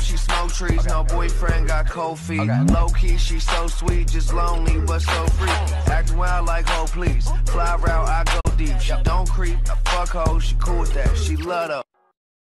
she smoke trees. No boyfriend, got cold feet. Low key, she so sweet, just lonely, but so free. Act wild like ho, please. Fly route, I go deep. She don't creep, I fuck hoe, she cool with that. She love up.